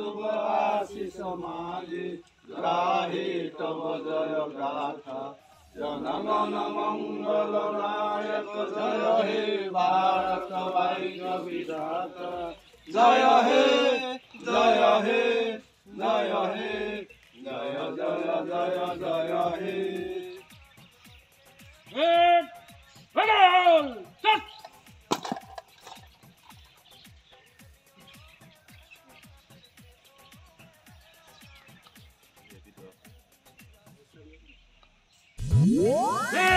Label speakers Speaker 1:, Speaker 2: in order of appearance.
Speaker 1: शुभ आशीष मांगे गाहे जय गाथा जनम मंगल नायक जय हे भारत वैग विधाता जय हे जय हे जय हे जय जय जय जय हे।
Speaker 2: Red, Ronald! Música